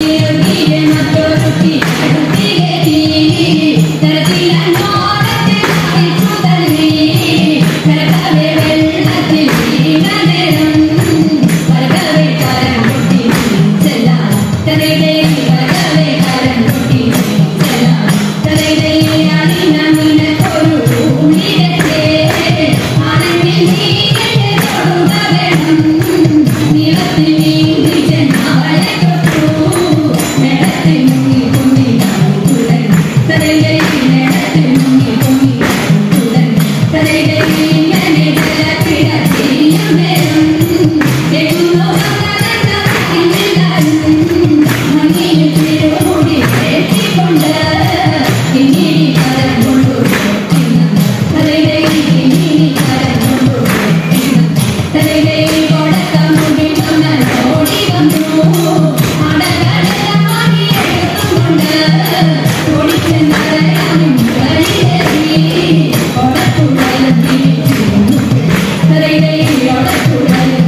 Yeah. Hey, hey, hey. Thank you.